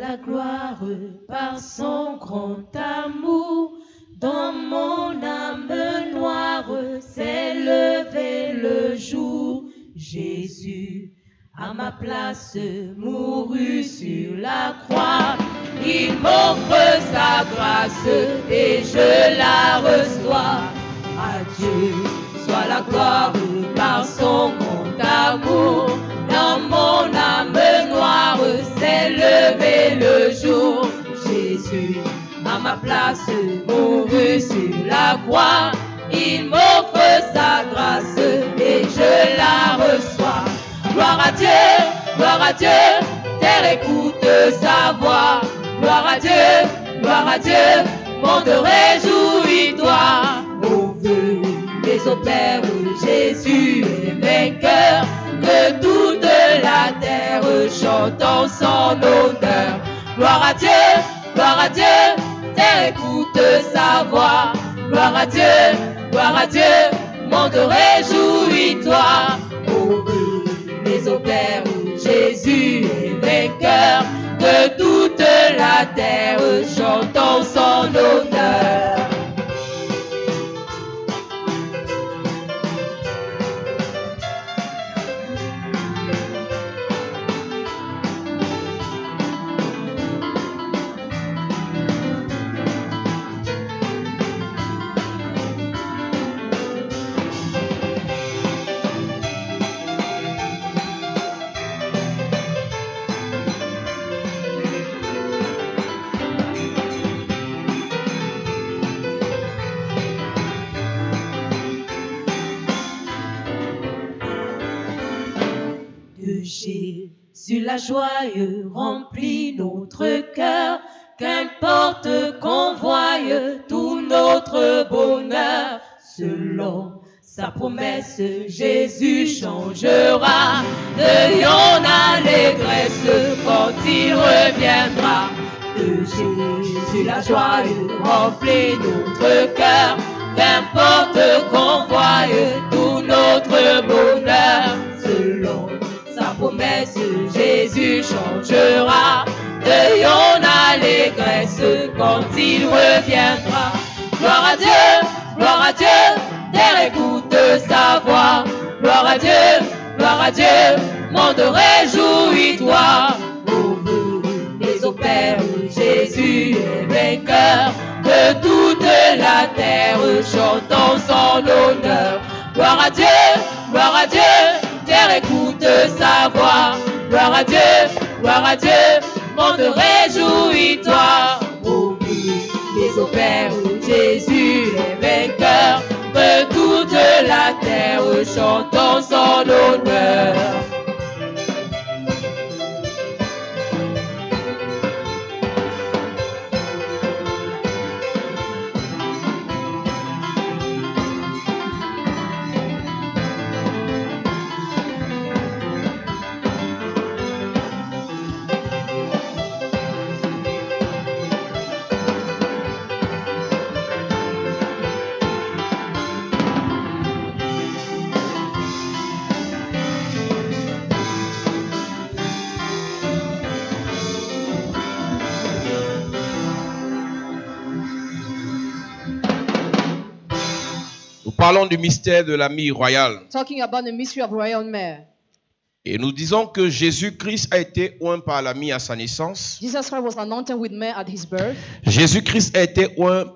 La gloire par son grand amour. Dans mon âme noire s'est levé le jour. Jésus, à ma place, mourut sur la croix. Il m'offre sa grâce et je la reçois. À à Dieu, monde réjouis-toi. Au feu des opères, Jésus est vainqueur. Que toute la terre chante en son honneur. Gloire à Dieu, gloire à Dieu, terre écoute sa voix. Gloire à Dieu, gloire à Dieu, monde réjouis-toi. Au feu des opères, Jésus est vainqueur. Que toute la terre chante en son honneur. La joie remplit notre cœur. Qu'importe qu'on voie tout notre bonheur, selon sa promesse, Jésus changera. Ayons allégresse quand il reviendra. De Jésus la joie remplit notre cœur. Qu'importe qu'on voie tout notre bonheur, promesse, Jésus changera. Ayons allégresse quand il reviendra. Gloire à Dieu, gloire à Dieu, terre écoute sa voix. Gloire à Dieu, gloire à Dieu, monde réjouis-toi. Au des opères, Jésus est vainqueur. Que toute la terre chante en son honneur. Gloire à Dieu, gloire à Dieu, écoute sa voix. Gloire à Dieu, gloire à Dieu, monde réjouis-toi. Au bout des opères, Jésus est vainqueur. Que toute la terre chante en son honneur. Parlons du mystère de l'ami royal. Talking about the mystery of royal mare. Et nous disons que Jésus-Christ a été oint par l'ami à sa naissance. Jesus Christ was anointed with myrrh at his birth. Jésus-Christ a été oint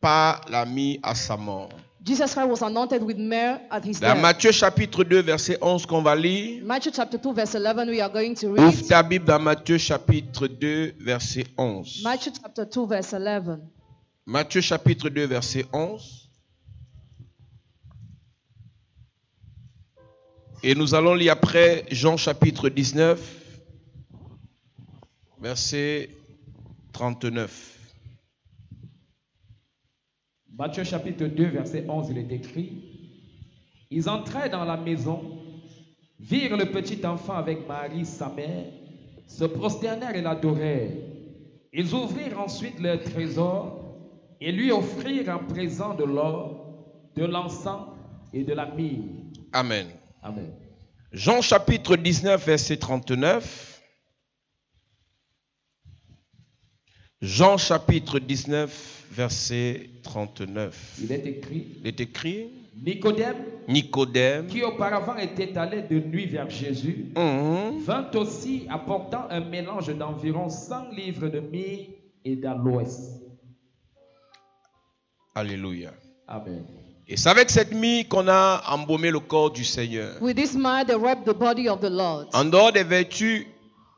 par l'ami à sa mort. Jesus Christ was anointed with myrrh at his Dans. Matthieu chapitre 2, verset 11 qu'on va lire. Matthew chapter 2, verse 11, we are going to Ouvre read. ta Bible dans Matthieu chapitre 2, verset 11. Matthew chapter 2, verse 11. Matthieu chapitre 2, verset 11. Et nous allons lire après Jean chapitre 19, verset 39. Matthieu chapitre 2, verset 11, il est écrit Ils entraient dans la maison, virent le petit enfant avec Marie, sa mère, se prosternèrent et l'adorèrent. Ils ouvrirent ensuite leur trésor et lui offrirent en présent de l'or, de l'encens et de la myrrhe. Amen. Amen. Jean chapitre 19, verset 39. Jean chapitre 19, verset 39. Il est écrit Il est écrit Nicodème, Nicodème qui auparavant était allé de nuit vers Jésus, hum, vint aussi apportant un mélange d'environ 100 livres de myrrhe et d'aloès. Alléluia. Amen. Et c'est avec cette mie qu'on a embaumé le corps du Seigneur. With this myrrh, they wrapped the body of the Lord. En dehors des vertus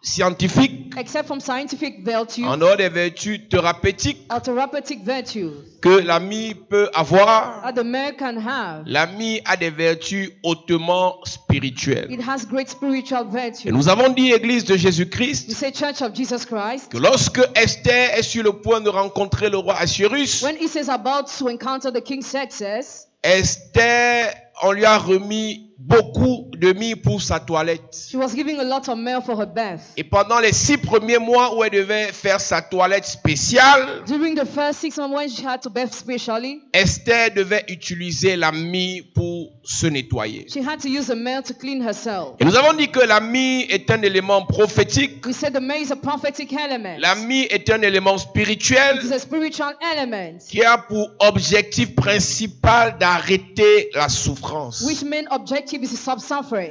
scientifiques, Except from scientific virtue en dehors des vertus thérapeutiques or therapeutic virtues que la mie peut avoir, that the myrrh can have, la mie a des vertus hautement spirituelles. it has great spiritual Et nous avons dit, Église de We Jésus-Christ, say, Church of Jesus Christ, que lorsque Esther est sur le point de rencontrer le roi Assyrus, when he says about to encounter the king Success, Esther, on lui a remis beaucoup de mie pour sa toilette. she was giving a lot of myrrh for her bath. Et pendant les six premiers mois où elle devait faire sa toilette spéciale, During the first six months when she had to bath specially, Esther devait utiliser la mie pour se nettoyer. she had to use the myrrh to clean herself. Et nous avons dit que la mie est un élément prophétique, We said the myrrh is a prophetic element. la mie est un élément It spirituel is a spiritual element, qui a pour objectif principal d'arrêter la souffrance. which main objective is self-suffering.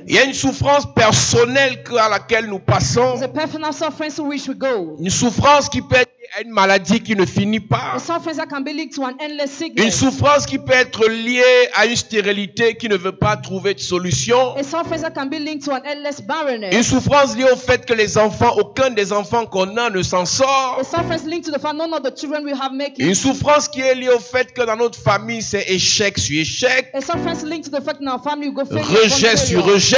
Il y a une souffrance personnelle à laquelle nous passons, It's a personal suffering to which we go. une souffrance qui peut être à une maladie qui ne finit pas, une souffrance qui peut être liée à une stérilité qui ne veut pas trouver de solution, une souffrance liée au fait que les enfants, aucun des enfants qu'on a ne s'en sort, une souffrance qui est liée au fait que dans notre famille c'est échec sur échec, rejet sur rejet,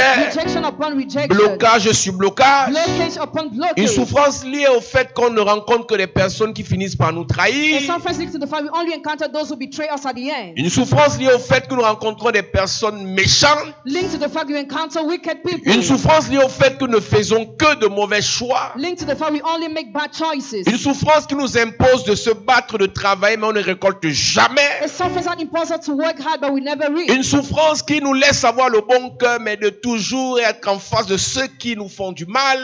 blocage sur blocage, une souffrance liée au fait qu'on ne rencontre que des personnes qui finissent par nous trahir, une souffrance liée au fait que nous rencontrons des personnes méchantes, Linked to the fact we encounter wicked people. une souffrance liée au fait que nous ne faisons que de mauvais choix, Linked to the fact we only make bad choices. une souffrance qui nous impose de se battre, de travailler, mais on ne récolte jamais. Une souffrance qui nous laisse avoir le bon cœur, mais de toujours être en face de ceux qui nous font du mal.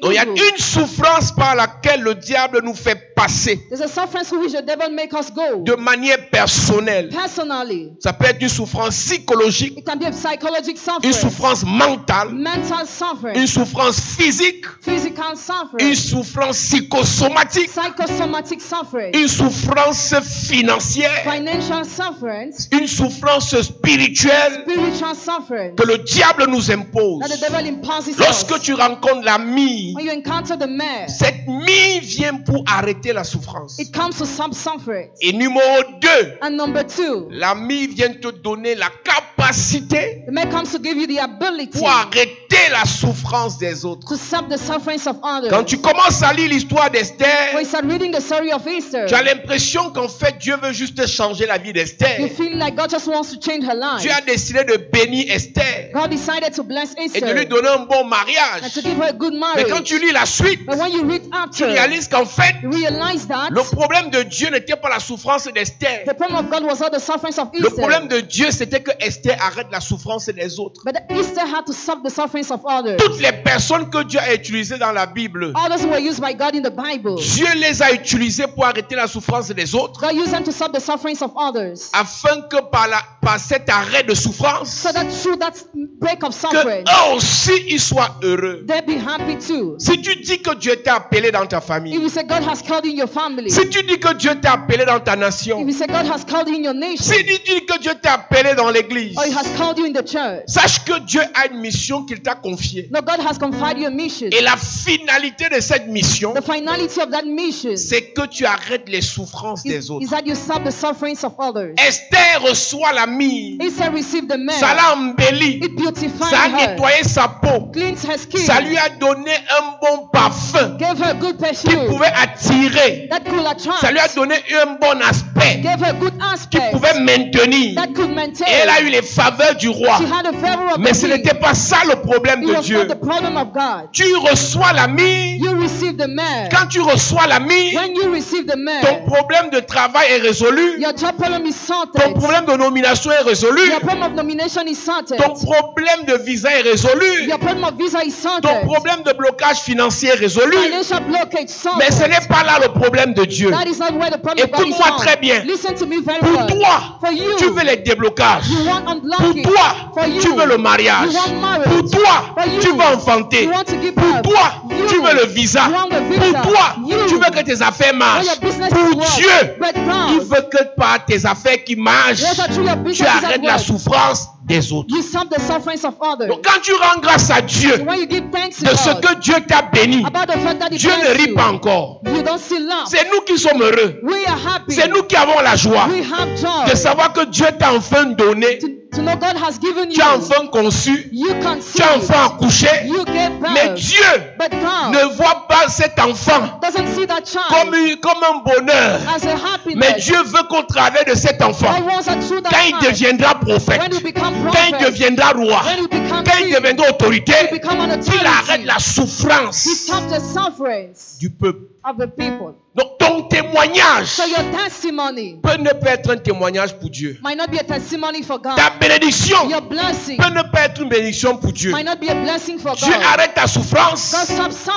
Donc il y a une souffrance par laquelle le diable nous fait passer de manière personnelle. Personally, Ça peut être une souffrance psychologique, it can be a psychologic une souffrance mentale, mental une souffrance physique, une souffrance psychosomatique, une souffrance financière, une souffrance spirituelle que le diable nous impose. Lorsque tu rencontres l'ami, When you encounter the man, cette mie vient pour arrêter la souffrance. it comes to some suffering. Et numéro 2, And number two, l'ami vient te donner la capacité the man comes to give you the ability pour arrêter la souffrance des autres. to stop the sufferings of others. Quand tu commences à lire l'histoire d'Esther, When you start reading the story of Easter, tu as l'impression qu'en fait Dieu veut juste changer la vie you d'Esther. feel like God just wants to change her life. Dieu a décidé de bénir Esther God decided to bless et de lui Esther donner un bon and mariage. to give her a good Mais quand tu lis la suite, But when you read tu réalises qu'en fait, le problème de Dieu n'était pas la souffrance d'Esther. the problem of God was not the sufferings of Le problème de Dieu, c'était que Esther arrête la souffrance des autres. but Easter had to stop the sufferings of others. Toutes les personnes que Dieu a utilisées dans la Bible, Others who were used by God in the Bible, Dieu les a utilisées pour arrêter la souffrance des autres, God used them to stop the sufferings of others. afin que par, la, par cet arrêt de souffrance, So that through that break of que suffering, eux aussi ils soient heureux. they be happy too. Si tu dis que Dieu t'a appelé dans ta If famille, you say God has called you in your family, si tu dis que Dieu t'a appelé dans ta if nation, you say God has called you in your nation, si tu dis que Dieu t'a appelé dans l'église, or He has called you in the church, sache que Dieu a une mission qu'il t'a confiée. no, God has confided you a mission. Et la finalité de cette mission, The finality of that mission c'est que tu arrêtes les souffrances is, des autres. is that you stop the sufferings of others. Esther reçoit l'ami, Esther received the man. ça l'a embelli, It beautified ça a nettoyé sa peau, cleansed her skin, ça lui a donné un bon parfum gave her good qui pouvait attirer, that could attract, ça lui a donné un bon aspect qui pouvait maintenir. that could maintain. Et elle a eu les faveurs du roi. She had a favor of Mais ce n'était pas ça le problème de Dieu. Tu reçois l'ami, receive the man, Quand tu reçois l'ami, when you receive the ton problème de travail est résolu. your job problem is Ton problème de nomination est résolu. Your problem of nomination is sorted. Ton problème de visa est résolu. Your problem of visa is Ton problème de blocage financier est résolu. Financial blockage Mais ce n'est pas là le problème de Dieu. That is not where the problem of God is Écoute-moi très bien. Listen to me very Pour well. toi, For you, tu veux les déblocages. you want Pour toi, For you, tu veux le mariage. you want marriage. Pour toi, For you, tu veux enfanter. you want to give Pour toi, You, tu veux le visa. Pour toi, You, tu veux que tes affaires marchent. Pour. Dieu, il veut que par tes affaires qui marchent, tu arrêtes la souffrance des autres. Donc quand tu rends grâce à Dieu de ce que Dieu t'a béni, Dieu ne rit pas encore. C'est nous qui sommes heureux. C'est nous qui avons la joie de savoir que Dieu t'a enfin donné, to, to know God has given tu as enfin conçu, You tu as enfin accouché. Mais. Dieu ne voit cet enfant comme, un bonheur. Mais Dieu veut qu'au travers de cet enfant, quand il deviendra prophète, quand il deviendra roi, quand il deviendra autorité, qu'il arrête la souffrance du peuple. Of the people. Donc ton témoignage So your testimony peut ne pas être un témoignage pour Dieu. might not be a testimony for God. Ta bénédiction Your blessing peut ne pas être une bénédiction pour Dieu. might not be a blessing for Dieu God. arrête ta souffrance.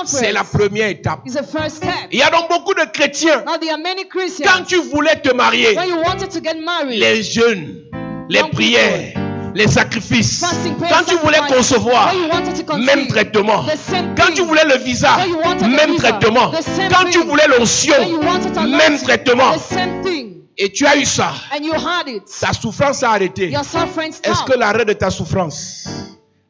C'est la première étape. Is the first step. Il y a donc beaucoup de chrétiens. Now there are many Quand Christians tu voulais te marier, when you wanted to get married, les jeûnes, les prières, les sacrifices, quand tu voulais concevoir, même traitement. Quand tu voulais le visa, même traitement. Quand tu voulais l'onction, même traitement. Et tu as eu ça. Ta souffrance a arrêté. Est-ce que l'arrêt de ta souffrance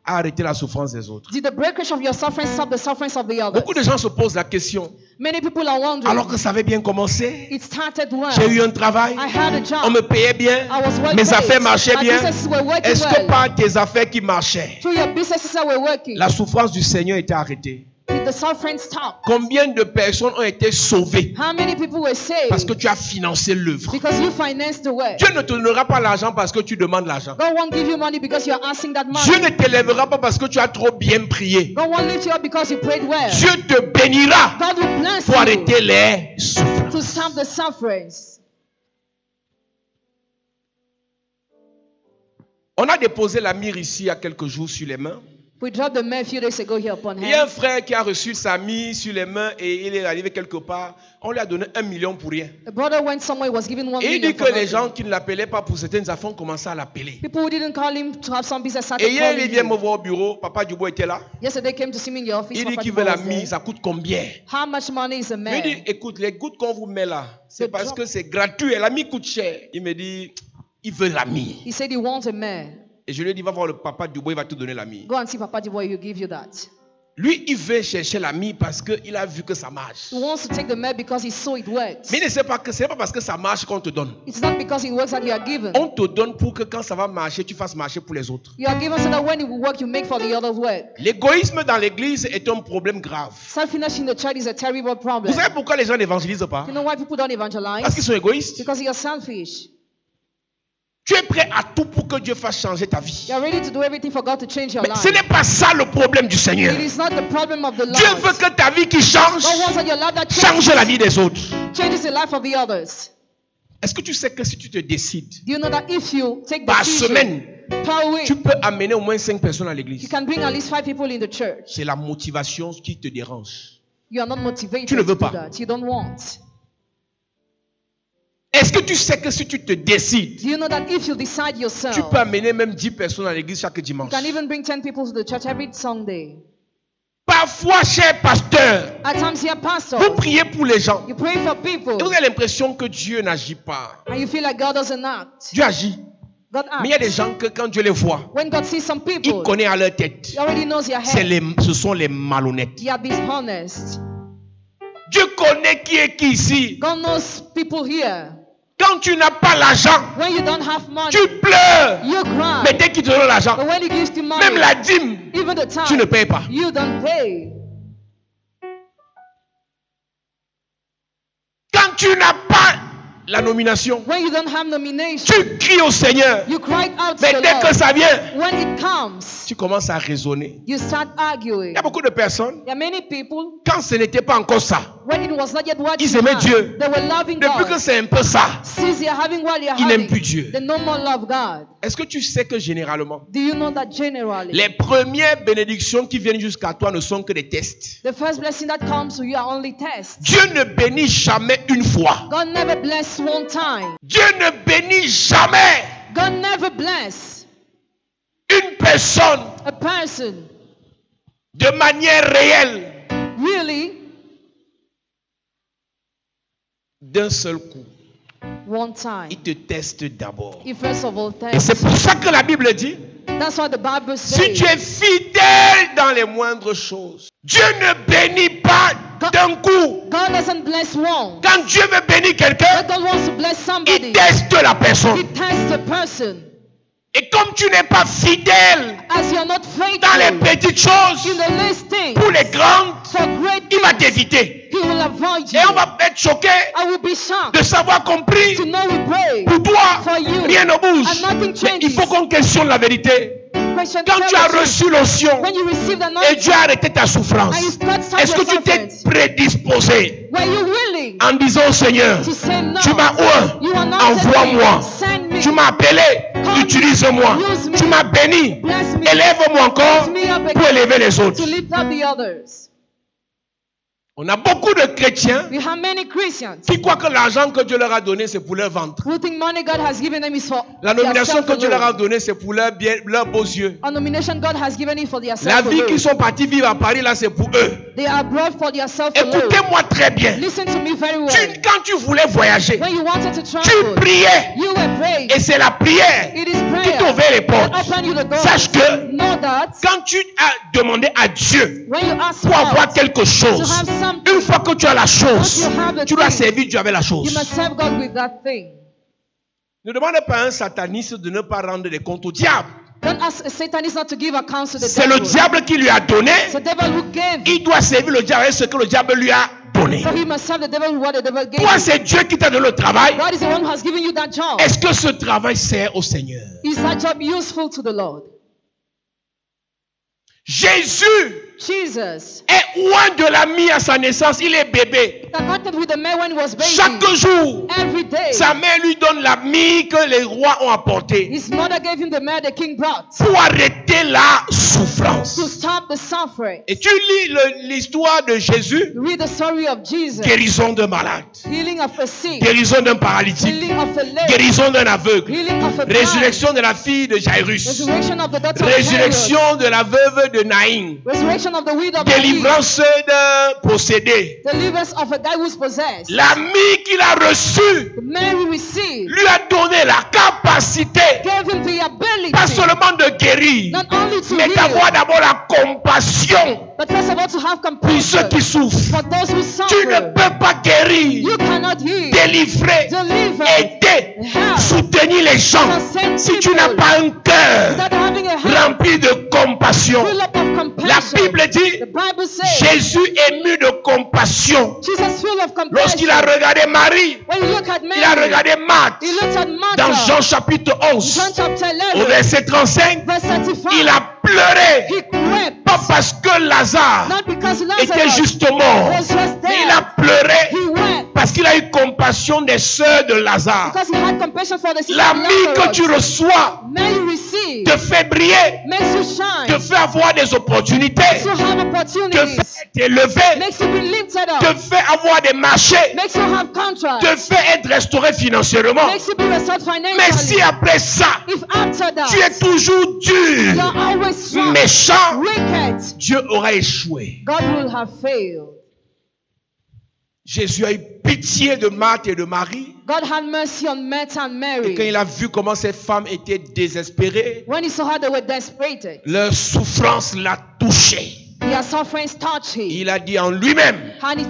a arrêté la souffrance des autres Did the breakage of your suffering stop the sufferings of the others? Beaucoup de gens se posent la question. Many people are wondering. Alors que ça avait bien commencé, it started well. j'ai eu un travail, I had a job. on me payait bien, I was well mes paid. affaires marchaient My bien. Est-ce que well? par tes affaires qui marchaient, Through your businesses that were working, la souffrance du Seigneur était arrêtée Combien de personnes ont été sauvées How many people were saved? parce que tu as financé l'œuvre? Because you financed the work. Dieu ne te donnera pas l'argent parce que tu demandes l'argent. God won't give you money because you're asking that money. Dieu ne t'élèvera pas parce que tu as trop bien prié. God won't lift you up because you prayed well. Dieu te bénira God will bless pour you arrêter les to souffrances. stop the sufferings. On a déposé la mire ici il y a quelques jours sur les mains. We dropped the man a few days ago here upon Il y a un him. frère qui a reçu sa mire sur les mains et il est arrivé quelque part. On lui a donné un million pour rien. The brother went somewhere, was given one Et il million dit for que les nothing. gens qui ne l'appelaient pas pour certaines affaires ont commencé à l'appeler. People who didn't call him to have some business started Et hier, il calling vient me him. voir au bureau. Papa Dubois était là. Yesterday came to see me in your office. Il dit Papa qu'il Dubois veut la was there. mise. Ça coûte combien? How much money is a Je lui man? dis, écoute, les gouttes qu'on vous met là, c'est parce drop. que c'est gratuit. La mie coûte cher. Il me dit, il veut la mie. He said he wants a man. Et je lui ai dit, va voir le papa Dubois, il va te donner la mie. Go and see Papa Dubois, he'll give you that. Lui, il veut chercher la mie parce qu'il a vu que ça marche. He wants to take the because he saw it works. Mais il ne sait pas que ce n'est pas parce que ça marche qu'on te donne. It's not because it works that you are given. On te donne pour que quand ça va marcher, tu fasses marcher pour les autres. You are given so that when it will work, you make for the others work. L'égoïsme dans l'église est un problème grave. Selfishness in the church is a terrible Vous problem. savez pourquoi les gens n'évangélisent pas? You know why people don't Parce evangelize? qu'ils sont égoïstes. Because you're selfish. Tu es prêt à tout pour que Dieu fasse changer ta vie. Mais ce n'est pas ça le problème du Seigneur. Dieu veut que ta vie qui change, change la vie des autres. Est-ce que tu sais que si tu te décides, you know par semaine, tu peux amener au moins 5 personnes à l'église? C'est la motivation qui te dérange. You are not motivated Tu ne veux pas. Est-ce que tu sais que si tu te décides, you know that if you decide tu yourself, peux amener même 10 personnes à l'église chaque you dimanche? can even bring 10 people to the church every Sunday. Parfois, cher pasteur, At times, you're pastor. vous priez pour les gens. You pray for people, Et vous avez l'impression que Dieu n'agit pas. and you feel like God doesn't act. Dieu agit. God Mais il y a des gens que quand Dieu les voit, When God sees some il people, connaît à leur tête. He already knows your head. les, ce sont les malhonnêtes. You are dishonest. Dieu connaît qui est qui ici. God knows people here. Quand tu n'as pas l'argent, tu pleures. you cry. Mais dès qu'il te donne l'argent, même la dîme, even the tu ne time, payes pas. you don't pay. Quand tu n'as pas la nomination, when you don't have nomination, tu cries au Seigneur. you out Mais dès que ça vient, When it comes, tu commences à raisonner. you start Il arguing. y a beaucoup de personnes, There are many people, quand ce n'était pas encore ça, when it was not yet what Ils you aimaient had, Dieu. they were loving depuis que God. c'est un peu ça, Since having what ils n'aiment having, plus Dieu. they no more love God. Est-ce que tu sais que généralement, Do you know that generally, les premières bénédictions qui viennent jusqu'à toi ne sont que des tests the first blessing that comes to you are only tests. Dieu ne bénit jamais une fois. God never bless one time. Dieu ne bénit jamais God never bless une personne a person de manière réelle really d'un seul coup. One time. Il te teste d'abord. Et c'est pour ça que la Bible dit, That's what the Bible si tu es fidèle dans les moindres choses, Dieu ne bénit pas d'un coup. God doesn't bless one. Quand Dieu veut bénir quelqu'un, il teste la He personne. tests the person. Et comme tu n'es pas fidèle dans les petites choses, pour les grandes, il va t'éviter. Et on va être choqué de savoir compris. Pour toi, rien ne bouge. Mais il faut qu'on questionne la vérité. Quand tu as reçu l'onction et Dieu a arrêté ta souffrance, est-ce que tu t'es prédisposé? En disant au Seigneur, tu m'as oint, envoie-moi. Tu m'as appelé, utilise-moi. Tu m'as béni, élève-moi encore pour élever les autres. to lift up the others. On a beaucoup de chrétiens We have many Christians qui croient que l'argent que Dieu leur a donné, c'est pour leur ventre. who think money God has given them is for La nomination que Dieu leur a donnée, c'est pour leurs leurs beaux yeux. A nomination God has given it for their La vie qu'ils sont partis vivre à Paris, là, c'est pour eux. They are brought for their self. Écoutez-moi très bien. Listen to me very well. Tu- quand tu voulais voyager, When you wanted to tu travel, priais. you were praying. Et c'est la prière It is qui prayer t'ouvrait les portes. you the door. Sache que Know that quand tu as demandé à Dieu when you ask pour avoir quelque chose, to have une fois que tu as la chose, tu dois servir Dieu avec la chose. Ne demande pas à un sataniste de ne pas rendre des comptes au diable. C'est le diable qui lui a donné. Il doit servir le diable avec ce que le diable lui a donné. Toi, c'est Dieu qui t'a donné le travail. Est-ce que ce travail sert au Seigneur Is that job useful to the Lord? Jésus Jesus, est loin de l'ami à sa naissance. Il est bébé. Chaque jour, sa mère lui donne la mie que les rois ont apportée. His mother gave him the mare the king brought. Pour arrêter la to souffrance. stop the suffering. Et tu lis l'histoire de Jésus, You read the story of Jesus, guérison d'un malade, healing of a sick, guérison d'un paralytique, guérison d'un aveugle, résurrection de la fille de Jairus, résurrection de la veuve de Nain, délivrance d'un possédé. L'ami qu'il a reçu lui a donné la capacité, pas seulement de guérir, not only to mais d'avoir d'abord la compassion but first of all to have pour ceux compassion qui souffrent. for those who Tu ne suffer. peux pas guérir, You cannot heal, délivrer, deliver, aider, help soutenir les gens si tu n'as pas un cœur rempli de compassion. La. Bible dit, Jésus ému de compassion. Lorsqu'il a regardé Marie, il a regardé Marthe dans. Jean chapitre John 11, chapter au 11, verset 35, verse 35. il a pleuré, pas parce que Lazare était juste mort, mais il a pleuré parce qu'il a eu compassion des sœurs de Lazare. L'ami que tu reçois te fait briller, te fait avoir des opportunités, te fait t'élever, te fait avoir des marchés, makes you have te fait être restauré financièrement. Mais si après ça, tu es toujours dur, you're always strong, méchant, Dieu aura échoué. God will have failed. Jésus a eu pitié de Marthe et de Marie. God had mercy on Martha and Et quand Mary. il a vu comment ces femmes étaient désespérées, When he saw how they were desperate, leur souffrance l'a touché. their sufferings touched him. Il a dit en lui-même, And he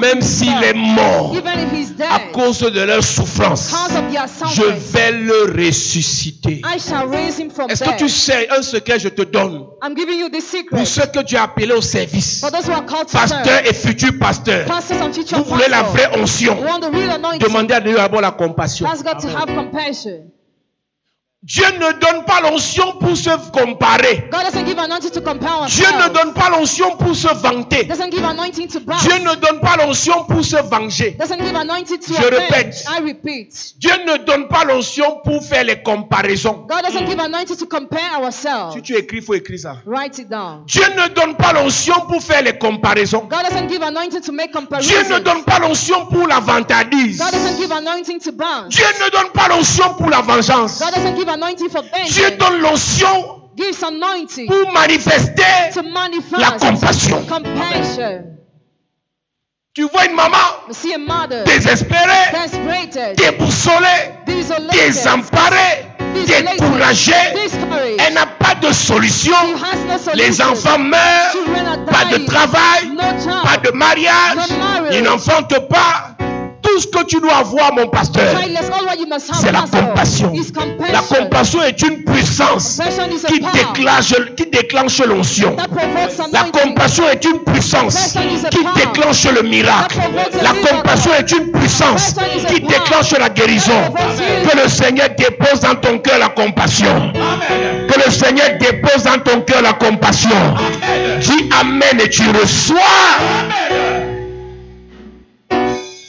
même s'il est mort à cause de leur souffrance, je vais le ressusciter. Est-ce que tu sais un secret je te donne? Pour ceux que tu as appelés au service, For those who are called to pasteur serve, et futur pasteur, pastors and future vous voulez la vraie onction, demandez à Dieu d'abord la compassion. ask God to have compassion. Dieu ne donne pas l'onction pour se comparer. God doesn't give anointing to compare Dieu ne donne pas l'onction pour se vanter. Doesn't give anointing to boast. Dieu ne donne pas l'onction pour se venger. Doesn't give anointing to Je répète. I repeat. Dieu ne donne pas l'onction pour faire les comparaisons. God doesn't give anointing to compare ourselves. Si tu écris, il faut écrire ça. Write it down. Dieu ne donne pas l'onction pour faire les comparaisons. God doesn't give anointing to make Dieu ne donne pas l'onction pour la vantardise. God doesn't give anointing to bounce. Dieu ne donne pas l'onction pour la vengeance. Anointing for Dieu donne l'onction Gives anointing pour manifester. to manifest La compassion. compassion. Tu vois une maman see a mother désespérée, déboussolée, désemparée, découragée. Elle n'a pas de solution. No. Les enfants meurent, pas de travail, No pas de mariage, ils n'enfantent pas. Tout ce que tu dois avoir, mon pasteur, c'est la compassion. La compassion est une puissance qui déclenche, qui déclenche l'onction. La compassion est une puissance qui déclenche le miracle. La compassion est une puissance qui déclenche la guérison. Que le Seigneur dépose dans ton cœur la compassion. Que le Seigneur dépose dans ton cœur la compassion. Dis Amen et tu reçois.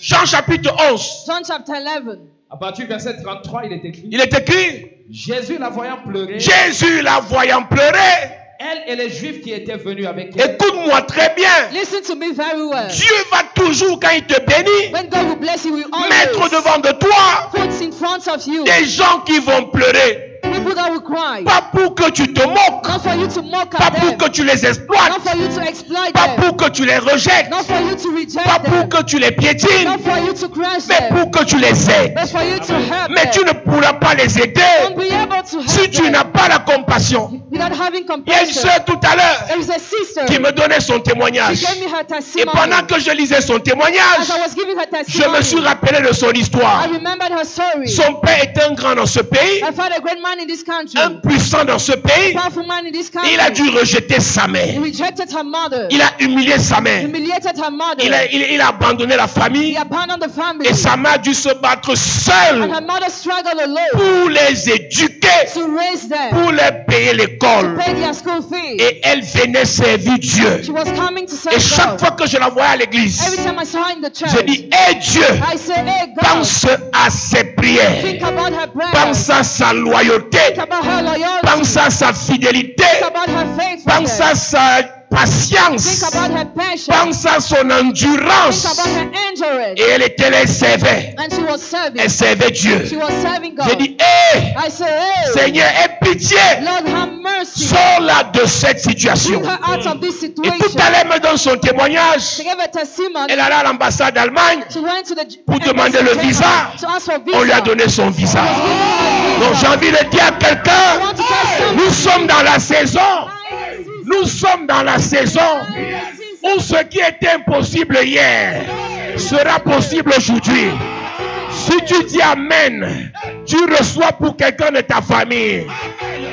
Jean chapitre 11. John chapter 11. À partir du verset 33, il est écrit Il est écrit, Jésus la voyant pleurer, Jésus la voyant pleurer. elle et les Juifs qui étaient venus avec elle, Écoute-moi très bien. Listen to me very well. Dieu va toujours, quand il te bénit, When God will bless you, will mettre devant de toi put in front of you des gens qui vont pleurer. Pas pour que tu te moques, pas pour que tu les exploites, pas pour que tu les rejettes, pas pour que tu les piétines, mais pour que tu les aides. Mais tu ne pourras pas les aider. Si tu n'as pas la compassion. Il y a une soeur tout à l'heure qui me donnait son témoignage. Et pendant que je lisais son témoignage, je me suis rappelé de son histoire. Son père était un grand dans ce pays, Country. un puissant dans ce pays. powerful man in this Et country. il a dû rejeter sa mère. rejected her mother. Il a humilié sa mère. humiliated her mother. Il a, il- il a abandonné la famille. the. Et sa mère a dû se battre And seule her mother struggled alone pour les éduquer, to raise them, pour les payer l'école. Et elle venait servir Dieu. She was coming to Et serve chaque God. fois que je la voyais à l'église, je dis, hé Dieu, I say, hey pense à ses prières. think about her prayers. Pense à sa loyauté. Pense à sa fidélité. Pense à sa patience. Think about her passion. Pense à son endurance. Et elle était là, elle servait. And she was serving. Elle servait Dieu. She was serving J'ai dit, hey, Seigneur, aie pitié. Lord, have mercy. Sors-la de cette situation. Et tout à l'heure, me donne son témoignage. She gave a testimony. Elle allait à l'ambassade d'Allemagne. Pour demander le visa. On lui a donné son visa. Donc j'ai envie de dire à quelqu'un, nous sommes dans la saison. Nous sommes dans la saison où ce qui était impossible hier sera possible aujourd'hui. Si tu dis Amen, tu reçois pour quelqu'un de ta famille.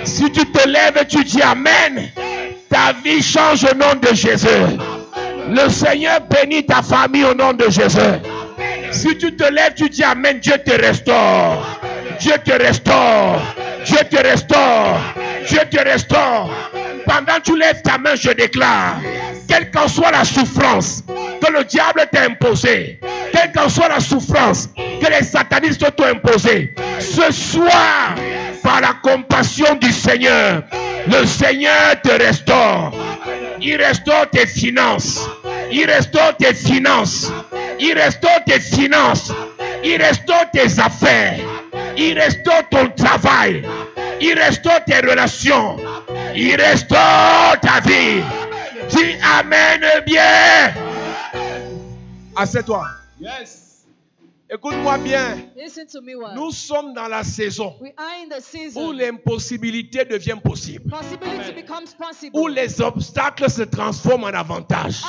Si tu te lèves, tu dis Amen, ta vie change au nom de Jésus. Le Seigneur bénit ta famille au nom de Jésus. Si tu te lèves, tu dis Amen, Dieu te restaure. Dieu te restaure. Dieu te restaure. Dieu te restaure. Pendant que tu lèves ta main, je déclare, quelle qu'en soit la souffrance que le diable t'a imposée, quelle qu'en soit la souffrance que les satanistes t'ont imposée, ce soir, par la compassion du Seigneur, le Seigneur te restaure. Il restaure tes finances. Il restaure tes finances. Il restaure tes finances. Il restaure tes affaires. Il restaure ton travail. Il restaure tes relations. Il restaure ta vie. Dis Amen bien. Assieds-toi. Yes. Écoute-moi bien. Listen to me well. Nous sommes dans la saison où l'impossibilité devient possible. Où les obstacles se transforment en avantages.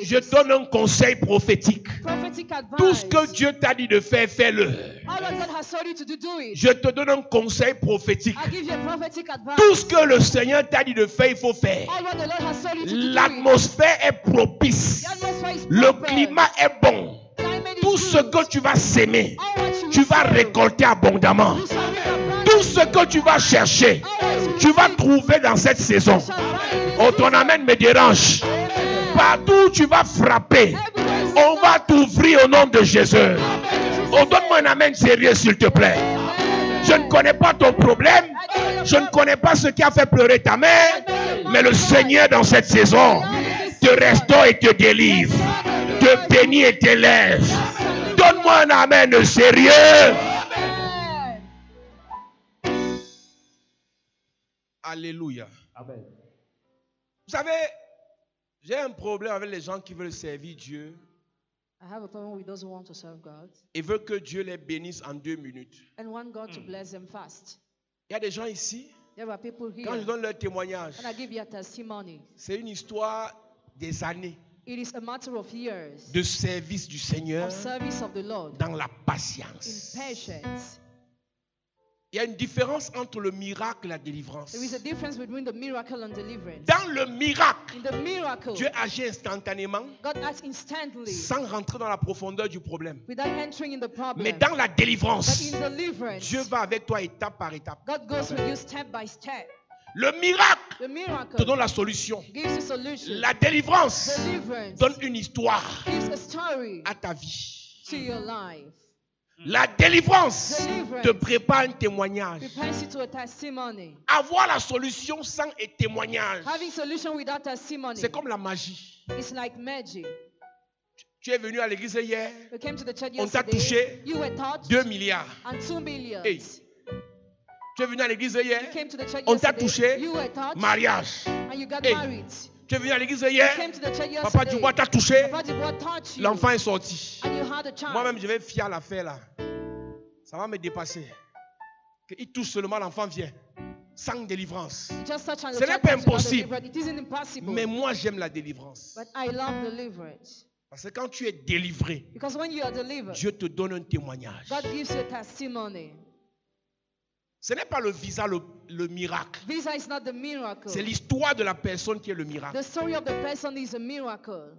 Je donne un conseil prophétique. Tout ce que Dieu t'a dit de faire, fais-le. Je te donne un conseil prophétique. Tout ce que le Seigneur t'a dit de faire, il faut faire. L'atmosphère est propice. Le climat est bon. Tout ce que tu vas s'aimer, tu vas récolter abondamment. Tout ce que tu vas chercher, tu vas trouver dans cette saison. Oh, ton amène me dérange. Amen. Partout où tu vas frapper, on va t'ouvrir au nom de Jésus. amen. Oh, donne-moi un amène sérieux, s'il te plaît. Je ne connais pas ton problème. Je ne connais pas ce qui a fait pleurer ta mère. Mais le Seigneur, dans cette saison, te restaure et te délivre. Te bénit et t'élève. Donne-moi un amène sérieux. Amen. Alléluia. Amen. Vous savez, j'ai un problème avec les gens qui veulent servir Dieu I have a problem with those who want to serve God et veulent que Dieu les bénisse en deux minutes. and want God to bless them fast. Il y a des gens ici, There are people here. quand je donne leur témoignage, And I give you a testimony. c'est une histoire des années It is a matter of years de service du Seigneur of service of the Lord dans la in patience. Il y a une différence entre le miracle et la délivrance. There is a difference between the miracle and deliverance. Dans le miracle, In the miracle, Dieu agit instantanément God acts instantly sans rentrer dans la profondeur du problème. without entering in the problem. Mais dans la But délivrance, in deliverance, Dieu va avec toi étape par étape. God goes with you step by step. Le miracle The te miracle donne la solution. gives solution. La délivrance Deliverance donne une histoire gives a story à ta vie. to your life. La délivrance Deliverance. te prépare un témoignage. Prepares you to a testimony. Avoir la solution sans et témoignage, Having solution without testimony c'est comme la magie. is like magic. Tu es venu à l'église hier, You came to the church On t'a yesterday. touché. You were touched 2 milliards. and two millions. Hey, Tu es venu à l'église hier, On t'a touché. Mariage. Hey. Tu es venu à l'église hier. Papa Dubois t'a touché, l'enfant est sorti. Moi-même, je vais fier l'affaire là. Ça va me dépasser. Qu'il touche seulement, l'enfant vient. Sans délivrance. Ce n'est pas impossible. Mais moi, j'aime la délivrance. Parce que quand tu es délivré, Dieu te donne un témoignage. God gives you a testimony. Ce n'est pas le visa, le, le miracle. Visa is not the miracle. C'est l'histoire de la personne qui est le miracle. The story of the person is a miracle.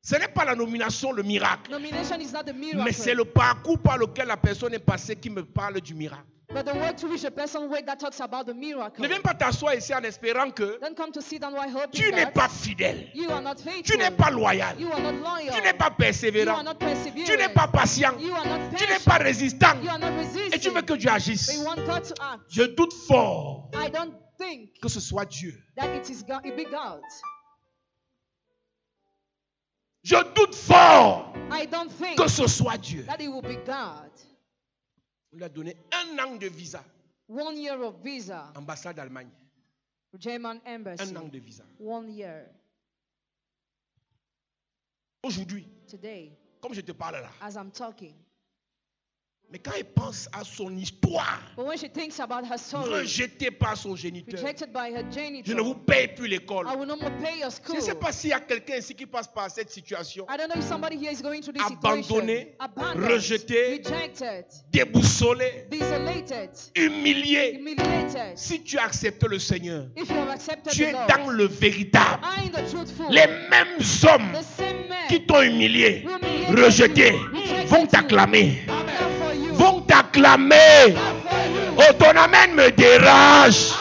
Ce n'est pas la nomination, le miracle. Nomination is not the miracle. Mais c'est le parcours par lequel la personne est passée qui me parle du miracle. But the word to which a person went that talks about the miracle. Ne viens pas t'asseoir ici en espérant que Don't come to sit down while hoping tu n'es pas fidèle. you are not faithful. Tu n'es pas loyal. You are not loyal. Tu n'es pas you are persévérant. not. Tu n'es pas patient. You are not Tu n'es patient. pas résistant. You are not resisting. Et tu veux que Dieu agisse. you want God to act. Je doute fort I don't think que ce soit Dieu. that it is God, it be God. Je doute fort I don't think que ce soit Dieu. that it will be God. On lui a donné un an de visa. One year of visa, Ambassade d'Allemagne. German embassy. Un an de visa. One year. Aujourd'hui, Today, comme je te parle là, as I'm talking. Mais quand il pense à son histoire, But when she thinks about her story, rejetée par son géniteur, rejected by her je ne vous paye plus l'école. Je ne sais pas s'il y a quelqu'un ici qui passe par cette situation, I don't know if somebody here is going through this Abandonné, rejeté, déboussolé, humilié. Si tu acceptes le Seigneur, tu es dans le véritable. Les mêmes hommes qui t'ont humilié, rejeté, vont t'acclamer. Vont t'acclamer. Oh, ton amène me dérange.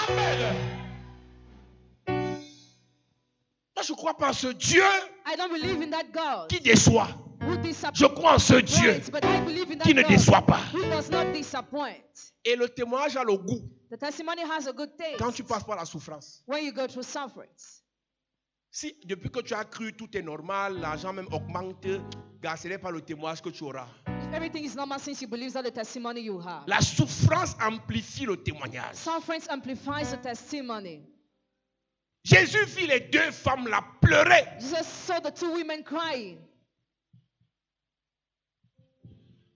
Moi, je crois pas en ce Dieu I don't believe in that God qui déçoit. Je crois en ce Dieu qui ne déçoit pas. Et le témoignage a le goût The testimony has a good taste quand tu passes par la souffrance. when you go through sufferings. Si depuis que tu as cru tout est normal, l'argent même augmente, n'est pas le témoignage que tu auras. If everything is normal since you believe that the testimony you have. La souffrance amplifie le témoignage. Sufferings amplifies the testimony. Jésus vit les deux femmes là pleurer. Jesus saw the two women crying.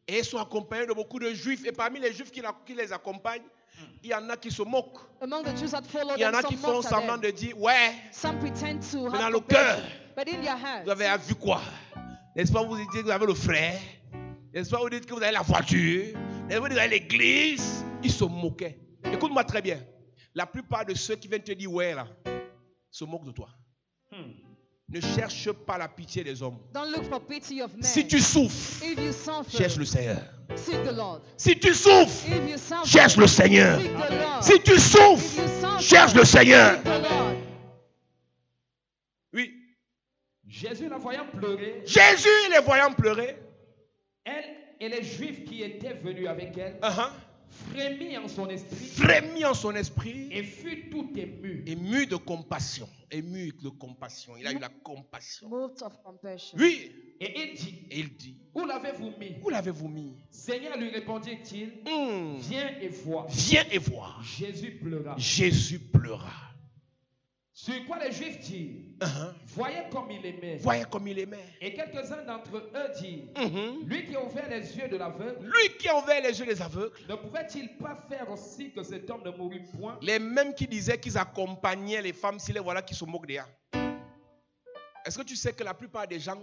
Et ils sont accompagnés de beaucoup de juifs. Et parmi les juifs qui, la- qui les accompagnent, il y en a qui se moquent. Among the Jews that follow Il y en a qui some font semblant de dire Ouais, Some pretend to Mais dans have le cœur, But in their vous avez vu quoi? N'est-ce pas, vous dites que vous avez le frère? N'est-ce pas, vous dites que vous avez la voiture pas, vous avez l'église Ils se moquaient. Écoute-moi très bien. La plupart de ceux qui viennent te dire Ouais, là, se moquent de toi. Hmm. Ne cherche pas la pitié des hommes. don't look for pity of men. Si tu souffres, if you suffer, cherche le Seigneur. seek the Lord. Si tu souffres, If you suffer, cherche le Seigneur. seek the Lord. Si tu if souffres, you suffer, cherche le Seigneur. seek the Lord. Oui. Jésus la voyant pleurer, Jésus, les voyant pleurer, elle et les Juifs qui étaient venus avec elle uh-huh, frémit en son esprit frémit en son esprit, et fut tout ému. ému de compassion. Ému de compassion. Il a eu la compassion. Moved of compassion. Oui. Et il dit, Et il dit où l'avez-vous mis? Où l'avez-vous mis? Seigneur lui répondit-il, Hmm, viens et vois. Viens et vois. Jésus pleura. Jésus pleura. Sur quoi les Juifs dirent, Uh-huh. voyez comme il aimait. Voyez comme il aimait. Et quelques-uns d'entre eux dirent, Mhm. lui qui a ouvert les yeux de l'aveugle, Lui qui a ouvert les yeux des aveugles, ne pouvait-il pas faire aussi que cet homme ne mourût point? les mêmes qui disaient qu'ils accompagnaient les femmes, si les voilà qui se moquent d'elles. Est-ce que tu sais que la plupart des gens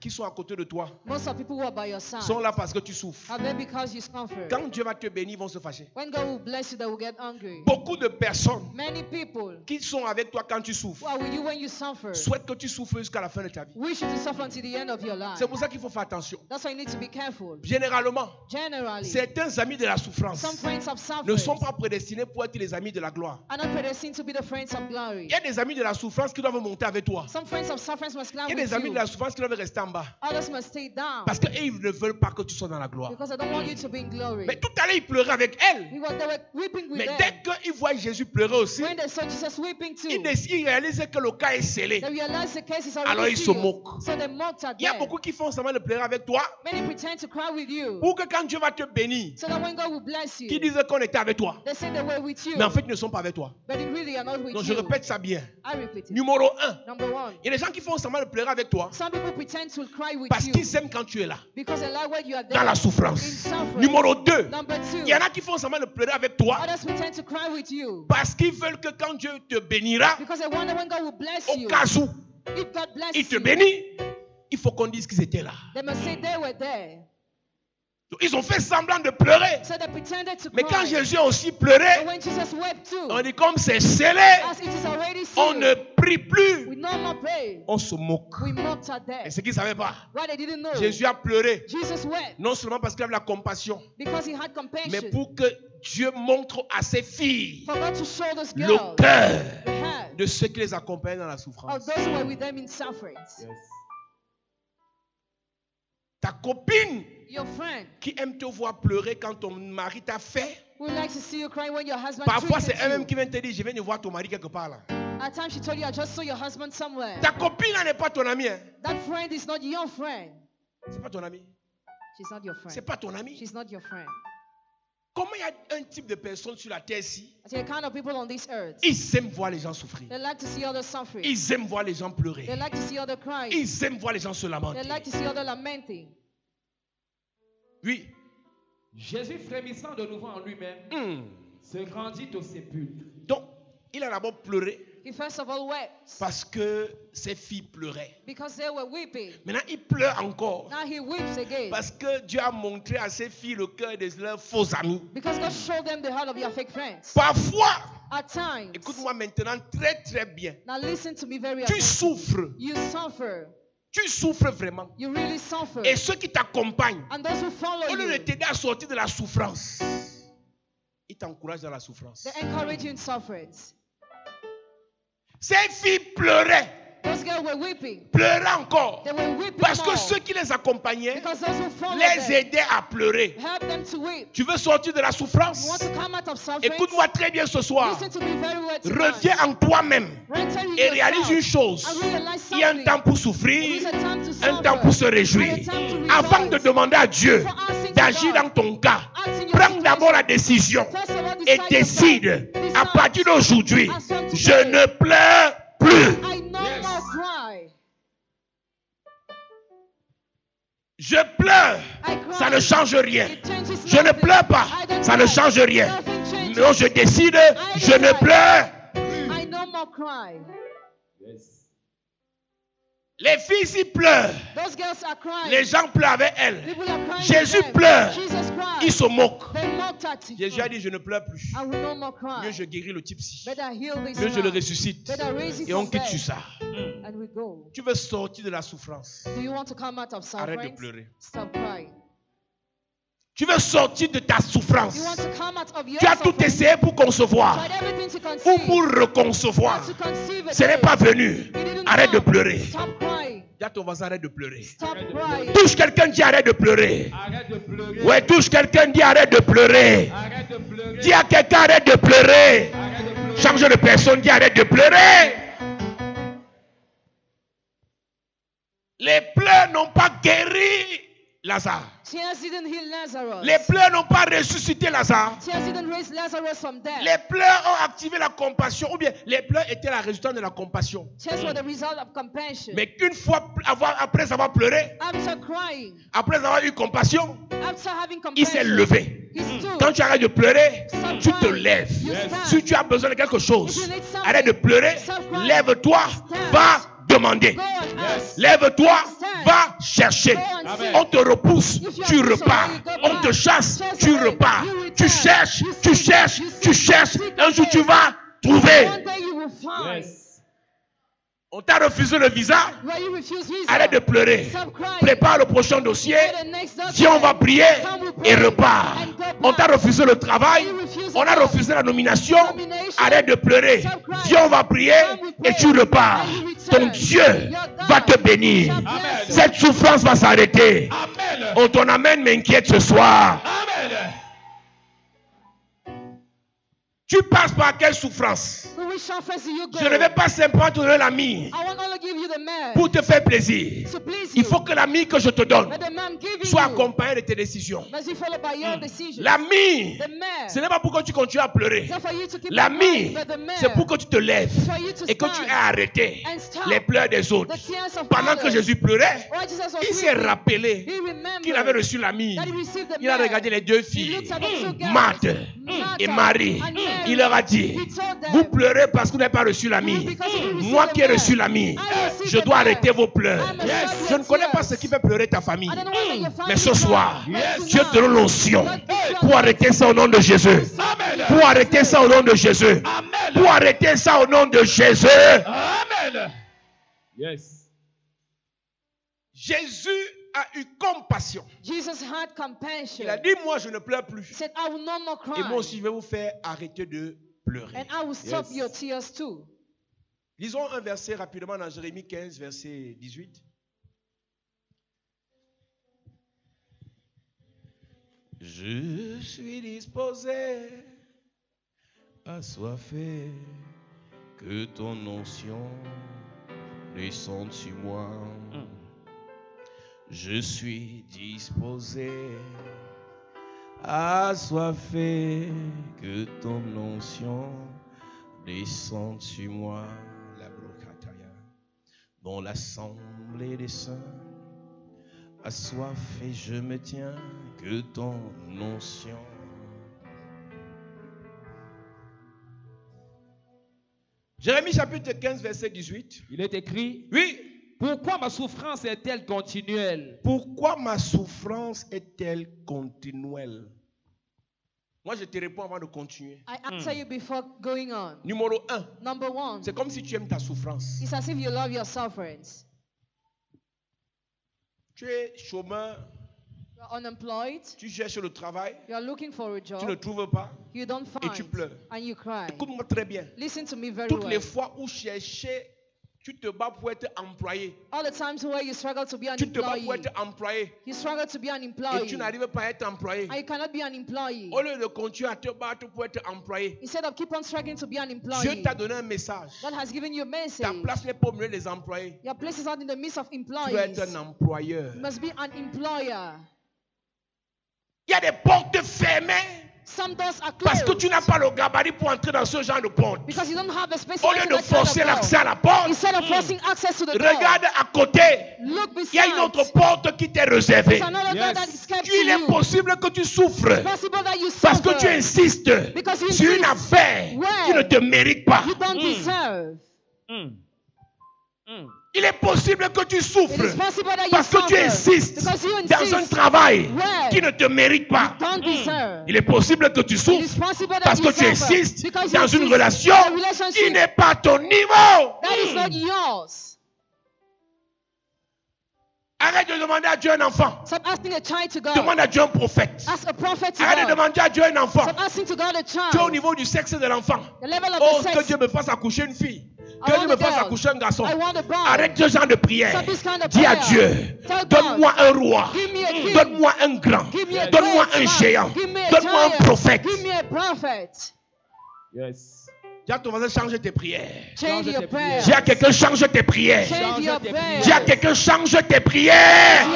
qui sont à côté de toi Most of people who are by your side sont là parce que tu souffres are there because you suffer. Quand Dieu va te bénir, ils vont se fâcher. When God will bless you, they will get angry. Beaucoup de personnes Many people qui sont avec toi quand tu who souffres are with you when you suffer souhaitent que tu souffres jusqu'à la fin de ta vie. wish you to suffer until the end of your life. C'est pour ça qu'il faut faire attention. That's why you need to be careful. Généralement, Generally, certains amis de la souffrance some friends of ne sont pas prédestinés pour être les amis de la gloire. are not predestined to be the friends of glory. Il y a des amis de la souffrance qui doivent monter avec toi. Some friends of suffering must climb Il y a des amis you. de la souffrance qui doivent rester en bas. Others must stay down Parce qu'ils ne veulent pas que tu sois dans la gloire. because they don't want you to be in glory. Mais tout à l'heure, ils pleuraient avec elle. Mais dès qu'ils voient Jésus pleurer aussi, When they saw Jesus weeping too, ils, réalisent que le cas est scellé. Alors ils se moquent. Il y a beaucoup qui font semblant de pleurer avec toi Many pretend to cry with you. pour que quand Dieu va te bénir, So that when God will bless you, qu'ils disent qu'on était avec toi. they say they were with you. Mais en fait, ils ne sont pas avec toi. But they really are not with Donc je répète ça bien. Numéro un, Number one, il y a des gens qui font semblant de pleurer avec toi parce you. qu'ils aiment quand tu es là, because they like when you are there dans la souffrance. Numéro deux, Number two, il y en a qui font semblant de pleurer avec toi others pretend to cry with you. parce qu'ils veulent que quand Dieu te bénira, au cas où il te bénit, il faut qu'on dise qu'ils étaient là. Ils ont fait semblant de pleurer. So Mais quand. Jésus a aussi pleuré, too, on dit comme c'est scellé, on ne prie plus, no on se moque. Et ce qu'ils ne savaient pas? Jésus a pleuré, non seulement parce qu'il avait la compassion, mais pour que Dieu montre à ses filles le cœur de ceux qui les accompagnent dans la souffrance. Ta copine Your friend qui aime te voir pleurer quand ton mari t'a fait, like to see you crying when your husband parfois c'est elle-même qui vient te dire, je viens de voir ton mari quelque part là. At times she told you, I just saw your husband somewhere. Ta copine n'est pas ton ami. Hein. That friend is not your friend. C'est pas ton ami. She's not your C'est friend. pas ton ami. She's not your friend. Comment il y a un type de personne sur la terre-ci kind of people on this earth. Ils aiment voir les gens souffrir? They like to see others suffering. Ils aiment voir les gens pleurer. They like to see others crying. Ils aiment voir les gens se They lamenter. like to see others lamenting. Oui. Jésus frémissant de nouveau en lui-même, Hmm. se rendit au sépulcre. Donc, il a d'abord pleuré He first of all wept parce que ses filles pleuraient. because they were weeping. Maintenant, il pleure encore Now he weeps again parce que Dieu a montré à ses filles le cœur de leurs faux amis. because God showed them the heart of your fake friends. Parfois, At times, écoute-moi maintenant très très bien. now listen to me very Tu souffres. You suffer. Tu souffres vraiment. You really suffer. Et ceux qui t'accompagnent, au lieu de t'aider à sortir de la souffrance, ils t'encouragent dans la souffrance. they encourage you in sufferings. Ces filles pleuraient, pleuraient encore. They were weeping Parce que ceux qui les accompagnaient les aidaient à pleurer. help them to weep. Tu veux sortir de la souffrance? Écoute-moi très bien ce soir. Reviens en toi-même et réalise une chose. Il y a un temps pour souffrir, un temps pour se réjouir. Avant de demander à Dieu d'agir dans ton cas, prends d'abord la décision et décide à partir d'aujourd'hui, je ne pleure plus. Je pleure. Ça ne change rien. Je ne pleure pas. Ça ne change rien. Non, je décide, je ne pleure. Les filles s'y pleurent. Those girls are crying. Les gens pleurent avec elles. Are. Jésus pleure. Ils se moquent. Jésus a dit, je ne pleure plus. I will no more cry. Mieux je guéris le type-ci. Mieux je le ressuscite. Et on quitte sur ça. And we go. Tu veux sortir de la souffrance. Do you want to come out of Arrête de pleurer. Stop crying. Tu veux sortir de ta souffrance. Tu as tout essayé pour concevoir ou pour reconcevoir. Ce n'est pas venu. Arrête de pleurer. Dis à ton voisin, arrête de pleurer. Touche quelqu'un, dis arrête de pleurer. Arrête de pleurer. Ouais, touche quelqu'un, dis arrête de pleurer. Arrête de pleurer. Dis à quelqu'un, arrête de pleurer. Arrête de pleurer. Change de personne, dis arrête de pleurer. Les pleurs n'ont pas guéri Lazare. Les pleurs n'ont pas ressuscité Lazare. Les pleurs ont activé la compassion, ou bien les pleurs étaient la résultante de la compassion. Mais qu'une fois, avoir, après avoir pleuré, crying, après avoir eu compassion, il s'est levé. stood. Quand tu arrêtes de pleurer, tu te lèves. Si tu as besoin de quelque chose, arrête de pleurer, lève-toi, va demander. Lève-toi, va chercher. On te repousse, tu repars. On te chasse, tu repars. Tu cherches, tu cherches, tu cherches. Un jour tu vas trouver. On t'a refusé le visa. Arrête de pleurer. Prépare le prochain dossier. Viens, on va prier et back. On t'a refusé le travail. On a refusé la nomination. Arrête de pleurer. Viens, on va prier et tu repars. Ton Dieu va te bénir. Cette souffrance va s'arrêter. Amen. Oh, ton amen m'inquiète ce soir. Amen. Tu passes par quelle souffrance? Je ne vais pas simplement te donner l'ami pour te faire plaisir. Il faut que l'ami que je te donne soit accompagné de tes décisions. decision. L'ami, ce n'est pas pour que tu continues à pleurer. L'ami, c'est pour que tu te lèves et que tu aies arrêté les pleurs des autres. Pendant que. Jésus pleurait, il s'est rappelé qu'il avait reçu l'ami. Il a regardé les deux filles, Marthe et Marie. Il leur a dit, vous pleurez parce que vous n'avez pas reçu l'ami. Received Moi qui ai reçu l'ami, I received je dois arrêter vos pleurs. Stop Je ne connais pas ce qui fait pleurer ta famille. Mais ce soir, Dieu te donne l'onction pour arrêter ça au nom de Jésus. Pour arrêter ça au nom de Jésus. Pour arrêter ça au nom de Jésus. Amen. Yes. Jésus a eu compassion. Jesus had compassion. Il a dit, moi je ne pleure plus. He said, I will no more cry. Et moi aussi je vais vous faire arrêter de pleurer. And I will stop Yes. your tears too. Lisons un verset rapidement dans Jérémie 15, verset 18. Je suis disposé, assoiffé, que ton onction descende sur moi. Je suis disposé, assoiffé, que ton onction descende sur moi. La brocataya, dans l'assemblée des saints, assoiffé, je me tiens, que ton onction. Jérémie chapitre 15, verset 18. Il est écrit Oui. Pourquoi ma souffrance est-elle continuelle? Pourquoi ma souffrance est-elle continuelle? Moi, je te réponds avant de continuer. I answer you before going on. Numéro 1. Number one, C'est comme si tu aimes ta souffrance. it's as if you love your sufferings. Tu es chômeur, You're unemployed. tu cherches le travail, You're looking for a tu ne job. trouves pas. You don't Et tu find. pleures. And you cry. Écoute-moi très bien. Listen to me very Toutes les well. fois où chercher, tu te bats pour être employé. All the times where you struggle to be an Tu te bats employee. pour être employé. You struggle to be an Et employee. tu n'arrives pas à être employé. And you cannot be an employee. Au lieu de continuer à te battre pour être employé, Instead of keep on struggling to be an Dieu employee, t'a donné un message. God has given you a Ta message. place n'est pas au milieu des employés. Your place is not in the midst of Tu dois employees. être un employeur. You must be an employer. Il y a des portes fermées Some doors are Parce que tu n'as pas le gabarit pour entrer dans ce genre de porte. because you don't have the space Au lieu de forcer l'accès à la porte, Instead of forcing access to the door, regarde à côté. look Il y a une beside. autre porte qui t'est réservée. Yes. Il est possible que tu souffres It's possible that you parce que tu suffer. insistes Because you sur une affaire qui ne te mérite pas. You don't Mm. deserve. Hmm. Hmm. Il est possible que tu It souffres is possible that you parce que tu suffer insistes because you dans un travail qui ne te mérite pas. deserve. Il est possible que tu souffres parce que tu insistes because you dans une insist relation in a qui relationship n'est pas ton niveau. that is not yours. Arrête de demander à Dieu un enfant. Stop asking a child to God. Demande à Dieu un prophète. Ask a prophet to Arrête de God. demander à Dieu un enfant. Stop asking to God a Tu es au niveau du sexe de l'enfant. Oh, the que. Dieu me fasse accoucher une fille. Que Dieu me fasse accoucher un garçon. Arrête ce genre de prière. Dis à. Dieu, donne-moi un roi. Donne-moi un grand. Donne-moi un géant. Donne-moi un prophète. Give me a prophet. Yes. Dis à ton voisin, change tes prières. Dis à quelqu'un, change tes prières. Dis à quelqu'un, change tes prières.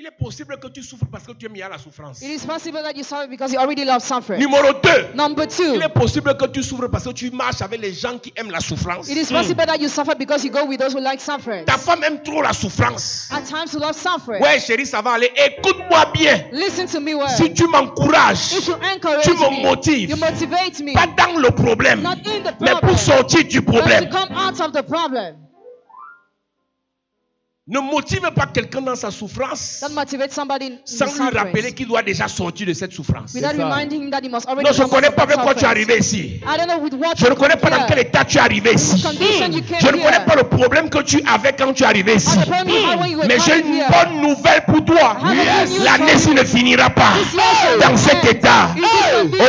Il est possible que tu souffres parce que tu aimes bien la souffrance. It is possible that you suffer because you already love suffering. Numéro 2. Number two, Il est possible que tu souffres parce que tu marches avec les gens qui aiment la souffrance. it is possible that you suffer because you go with those who like suffering. Ta femme aime trop la souffrance. At times you love suffering. Ouais, chérie, ça va aller. Écoute-moi bien. Listen to me well. Si tu m'encourages, you encourage tu me me, motives. you motivate me, pas dans le problème, not in the mais problem, pour sortir du but to problème. come out of the problem. Ne motive pas quelqu'un dans sa souffrance sans lui rappeler qu'il doit déjà sortir de cette souffrance. without C'est ça. reminding him that he must already Non, je ne connais pas avec quoi tu es arrivé ici. I don't know with what Je ne connais pas dans quel état tu es arrivé ici. Je ne connais pas le problème que tu avais quand tu es arrivé ici. Mais j'ai une bonne nouvelle pour toi. L'année ne finira pas dans cet état.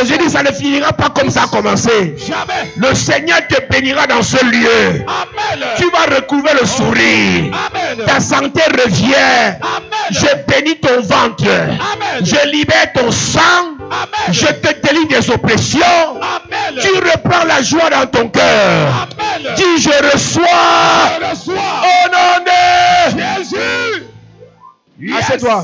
Aujourd'hui, ça ne finira pas comme ça a commencé. Jamais. Le Seigneur te bénira dans ce lieu. Tu vas recouvrir le sourire. Ta santé revient. Amen. Je bénis ton ventre. Amen. Je libère ton sang. Amen. Je te délivre des oppressions. Amen. Tu reprends la joie dans ton cœur. Dis je reçois. Je reçois. Au nom de Jésus. Assieds-toi.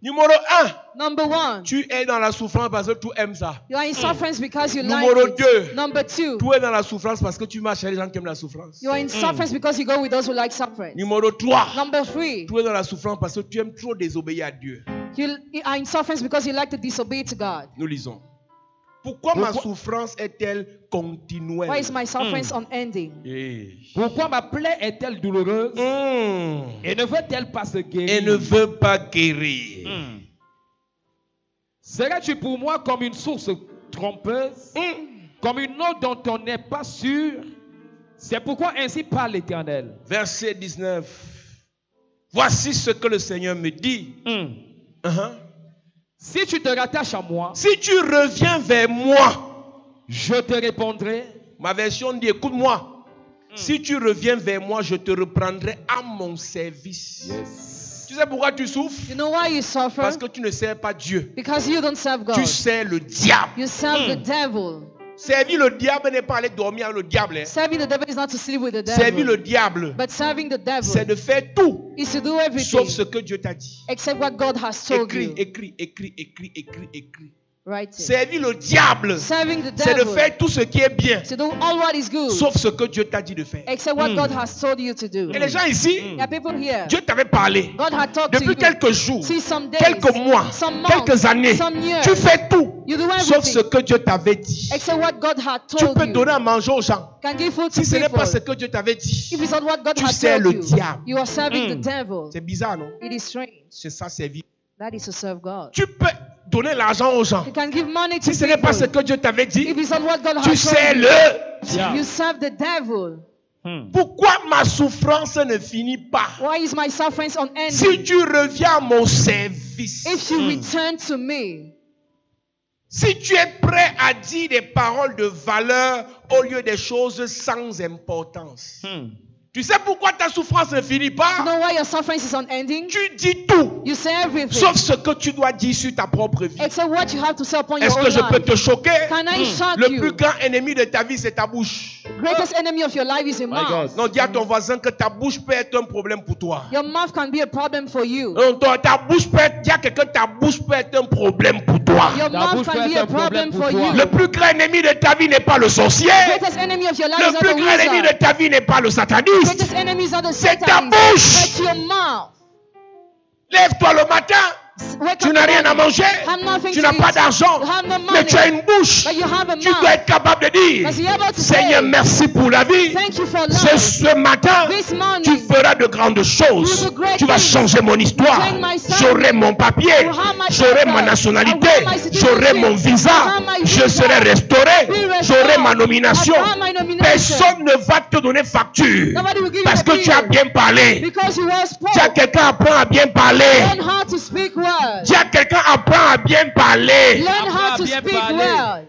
Numéro 1. Number one, Tu es dans la souffrance parce que tu aimes ça. you are in sufferance because you like Numéro it. 2. Number two, Tu es dans la souffrance parce que tu marches avec les gens qui aiment la souffrance. you are in sufferance because you go with those who like suffering. Numéro 3. Number three, Tu es dans la souffrance parce que tu aimes trop désobéir à Dieu. you are in sufferance because you like to disobey to God. Nous lisons. Pourquoi ma Pourquoi- souffrance est-elle continuelle? Why is my sufferance unending? Eh. Pourquoi ma plaie est-elle douloureuse? Hmm. et ne veut-elle pas se guérir? Et ne veut pas guérir. Hmm. Serais-tu pour moi comme une source trompeuse, Hmm. comme une eau dont on n'est pas sûr? C'est pourquoi ainsi parle l'Éternel. Verset 19. Voici ce que le Seigneur me dit. Hmm. Uh-huh. Si tu te rattaches à moi, Si tu reviens vers moi, je te répondrai. ma version dit écoute-moi. Si tu reviens vers moi, je te reprendrai à mon service. Tu sais pourquoi tu souffres? You know why you suffer? Parce que tu ne sers pas Dieu. Because you don't serve God. Tu sers le diable. You serve the devil. Servir le diable n'est pas aller dormir avec le diable. hein. Serving the devil is not to sleep with the Servir devil. le diable, But serving the c'est devil de faire tout is to do everything sauf ce que Dieu t'a dit. except what God has told Écris, you. écris, écris, écris, écris, écris. Right? Servir le diable, c'est de faire tout ce qui est bien sauf ce que Dieu t'a dit de faire. except what God has told you to do. Et les gens ici. Dieu t'avait parlé. Depuis quelques jours, days, quelques mois, months, quelques années, some years. tu fais tout sauf ce que Dieu t'avait dit. except what God had Tu peux you. donner à manger aux gens. Can give food to Si ce n'est pas ce que Dieu t'avait dit, If it's not what God tu sers le you, diable. you are serving Mm. the devil. c'est bizarre, non? C'est ça, servir. That is to serve God. Tu peux donner l'argent aux gens. You can give money to Si ce n'est pas ce que Dieu t'avait dit, If it's not what God tu you, le. you serve the devil. Hmm. Pourquoi ma souffrance ne finit pas? Why is my suffering Si tu reviens à mon service, If you return to me, si tu es prêt à dire des paroles de valeur au lieu des choses sans importance, Hmm. tu sais pourquoi ta souffrance ne finit you pas know why your suffering is unending? Tu dis tout You say everything. sauf ce que tu dois dire sur ta propre vie. except what you have to say upon your Est-ce own que je peux te choquer? Can I shock Le you? plus grand ennemi de ta vie, c'est ta bouche. Greatest enemy of your life is your mouth. Non, dis à ton voisin que ta bouche peut être un problème pour toi. Your mouth can be a problem for you. Non, ton- ta bouche peut être, dis à quelqu'un, ta bouche peut être un problème pour toi. Your Ta mouth bouche can peut be être a un problème problem pour for toi. you. Le plus grand ennemi de ta vie n'est pas le sorcier. Greatest enemy of your life is Le not plus the grand ennemi de ta vie n'est pas le sataniste. Greatest enemy is not the C'est ta bouche. It's your mouth. Lève-toi le matin. Tu n'as rien à manger. Tu n'as pas d'argent. Mais tu as une bouche. Tu dois être capable de dire Seigneur, merci pour la vie. C'est ce matin, tu feras de grandes choses. Tu vas changer mon histoire. J'aurai mon papier. J'aurai ma nationalité. J'aurai mon visa. Je serai restauré. J'aurai ma nomination. Personne ne va te donner facture. Parce que tu as bien parlé. À poor. quelqu'un, apprends à bien parler. Learn how to speak well. Dis à quelqu'un, apprends à bien parler. Learn how à to speak parler. well.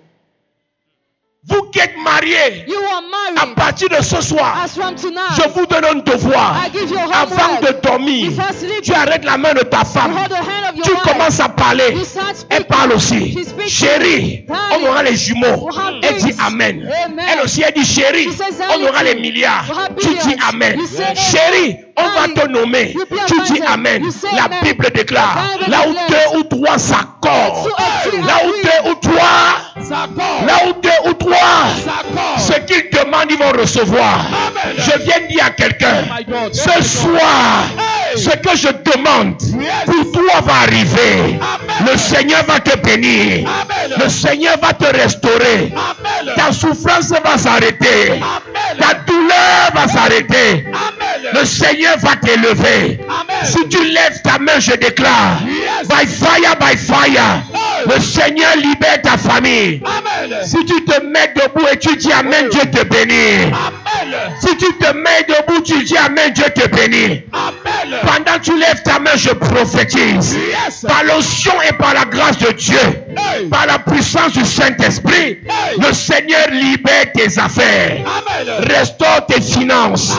Vous qui êtes mariés, You are à married. partir de ce soir, As from tonight, je vous donne un devoir. I give you Avant de dormir, sleeping, tu arrêtes la main de ta you femme. hold the hand of your Tu wife. commences à parler. You start Elle parle aussi. Chérie, on aura les jumeaux. We'll Elle dit. Amen. Amen. Elle aussi, elle dit chérie, on aura les milliards. Tu dis amen. Chérie, on va te nommer. Tu dis. Amen. La. Bible déclare, là où deux ou trois s'accordent, là où deux ou trois, là où deux ou trois, ce qu'ils demandent, ils vont recevoir. Je viens de dire à quelqu'un, Oh ce soir, ce que je demande pour toi va arriver. Le Seigneur va te bénir. Le Seigneur va te restaurer. Ta souffrance va s'arrêter. Ta douleur va s'arrêter. Le Seigneur va t'élever. Si tu lèves ta main, je déclare, Yes. by fire, by fire, le Seigneur libère ta famille. Amen. Si tu te mets debout et tu dis Amen, Dieu te bénit. Amen. Si tu te mets debout, tu dis Amen, Dieu te bénit. Pendant que tu lèves ta main, je prophétise. Yes. Par l'onction et par la grâce de Dieu, Hey. par la puissance du Saint-Esprit, Hey. le Seigneur libère tes affaires, restaure tes finances,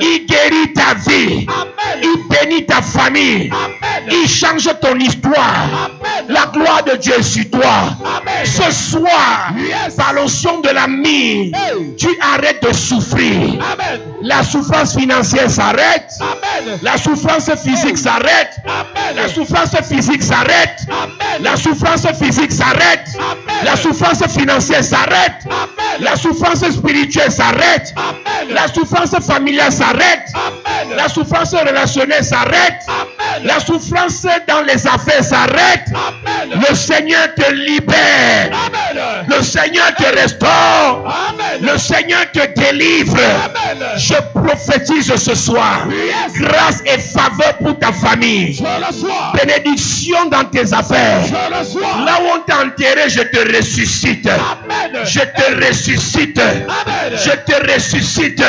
il guérit ta vie, Amen. il bénit ta famille, Amen. il change ton histoire. Amen. La gloire de Dieu est sur toi. Ce soir, Yes. par l'onction de la mine, Hey. tu arrêtes de souffrir. La souffrance financière s'arrête. La souffrance physique s'arrête. La souffrance physique s'arrête. La souffrance physique s'arrête. La souffrance financière s'arrête. La souffrance spirituelle s'arrête. La souffrance familiale s'arrête. La souffrance relationnelle s'arrête. La souffrance dans les affaires s'arrête. Le Seigneur te libère. Amen. Le Seigneur te restaure. Amen. Le Seigneur te délivre. Amen. Je prophétise ce soir. Yes. Grâce et faveur pour ta famille. Je. Bénédiction dans tes affaires. Je. Là où on t'a enterré, je te ressuscite. Je te ressuscite. Je te ressuscite.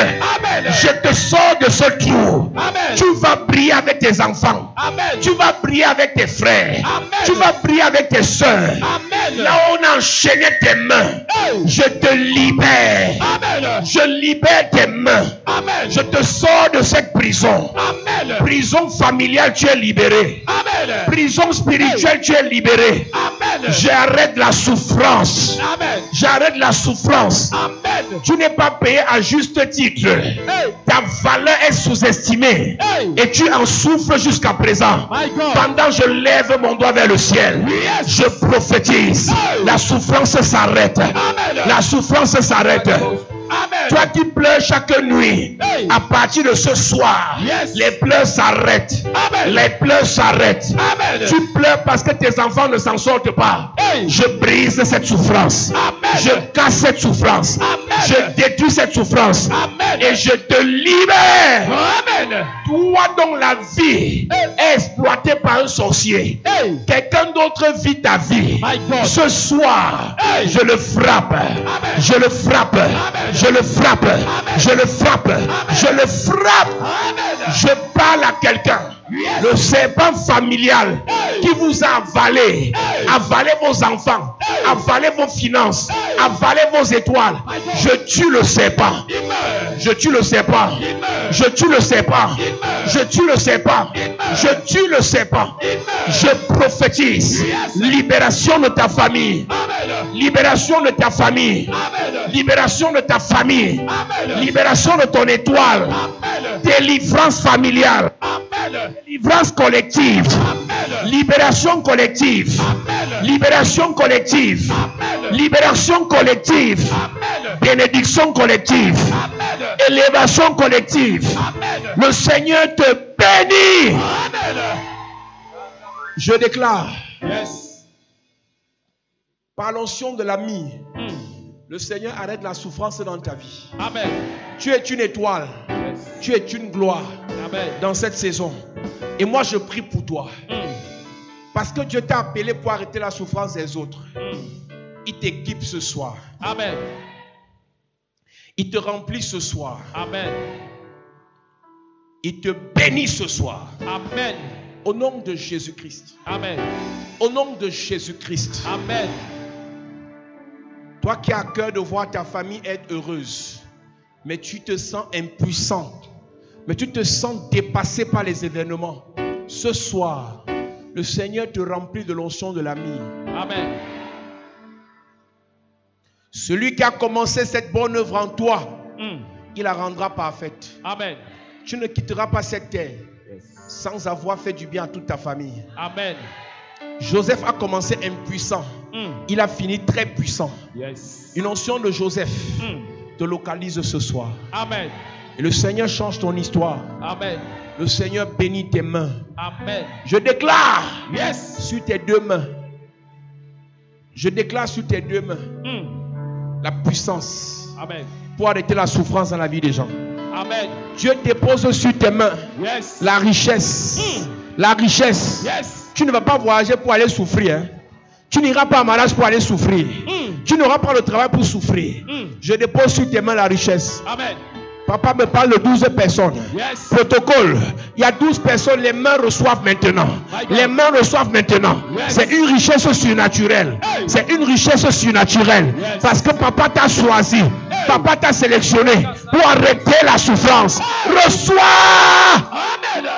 Je te sors de ce trou. Amen. Tu vas briller avec tes enfants. Amen. Tu vas briller avec tes frères. Amen. Tu vas briller avec tes soeurs. Amen. Là où on a enchaîné tes mains, Hey. je te libère. Amen. Je libère tes mains. Amen. Je te sors de cette prison. Amen. Prison familiale, tu es libéré. Amen. Prison spirituelle, tu es libéré. Amen. J'arrête la souffrance. Amen. J'arrête la souffrance. Amen. Tu n'es pas payé à juste titre. Hey. Ta valeur est sous-estimée. Hey. Et tu en souffres jusqu'à présent. Pendant je lève mon doigt vers le ciel, Yes. je prophétise. Hey. La souffrance s'arrête. La souffrance s'arrête. Amen. Toi qui pleures chaque nuit, Hey. à partir de ce soir, Yes. les pleurs s'arrêtent. Les pleurs s'arrêtent. Tu pleures parce que tes enfants ne s'en sortent pas. Hey. Je brise cette souffrance. Amen. Je casse cette souffrance. Amen. Je détruis cette souffrance. Et je te libère. Amen. Toi dont la vie est exploitée par un sorcier. Quelqu'un d'autre autre vit ta vie. Ce soir, je le frappe. Je le frappe. Je le frappe. Je le frappe. Je le frappe. Je parle à quelqu'un. Le serpent familial qui vous a avalé, avalé vos enfants, avalé vos finances, avalé vos étoiles. Je tue le serpent. Je tue le serpent. Je tue le serpent. Je tue le serpent. Je tue le serpent. Je prophétise libération de ta famille. Libération de ta famille. Libération de ta famille. Libération de ton étoile. Délivrance familiale. Délivrance collective. Libération collective. Libération collective. Libération collective. Bénédiction collective. Élévation collective. Le Seigneur te bénit. Je déclare, Yes. par l'onction de l'ami, Mm. le Seigneur arrête la souffrance dans ta vie. Amen. Tu es une étoile. Yes. Tu es une gloire Amen. dans cette saison. Et moi, je prie pour toi. Mm. Parce que Dieu t'a appelé pour arrêter la souffrance des autres. Mm. Il t'équipe ce soir. Amen. Il te remplit ce soir. Amen. Il te bénit ce soir. Amen. Au nom de Jésus-Christ. Amen. Au nom de Jésus-Christ. Amen. Toi qui as à cœur de voir ta famille être heureuse, mais tu te sens impuissant, mais tu te sens dépassé par les événements. Ce soir, le Seigneur te remplit de l'onction de l'ami. Amen. Celui qui a commencé cette bonne œuvre en toi, Mm. il la rendra parfaite. Amen. Tu ne quitteras pas cette terre Yes. sans avoir fait du bien à toute ta famille. Amen. Joseph a commencé impuissant. Mm. Il a fini très puissant. Yes. Une onction de Joseph Mm. te localise ce soir. Amen. Et le Seigneur change ton histoire. Amen. Le Seigneur bénit tes mains. Amen. Je déclare Yes. sur tes deux mains. Je déclare sur tes deux mains Mm. la puissance Amen. pour arrêter la souffrance dans la vie des gens. Amen. Dieu dépose sur tes mains Yes. la richesse. La richesse. Yes. Tu ne vas pas voyager pour aller souffrir. hein. Tu n'iras pas en mariage pour aller souffrir. Mm. Tu n'auras pas le travail pour souffrir. Je dépose sur tes mains la richesse. Amen. Papa me parle de 12 personnes. Yes. Protocole. Il y a 12 personnes. Les mains reçoivent maintenant. Les mains reçoivent maintenant. Yes. C'est une richesse surnaturelle. Hey. C'est une richesse surnaturelle. Yes. Parce que papa t'a choisi. Papa t'a sélectionné pour arrêter la souffrance. Reçois. Amen.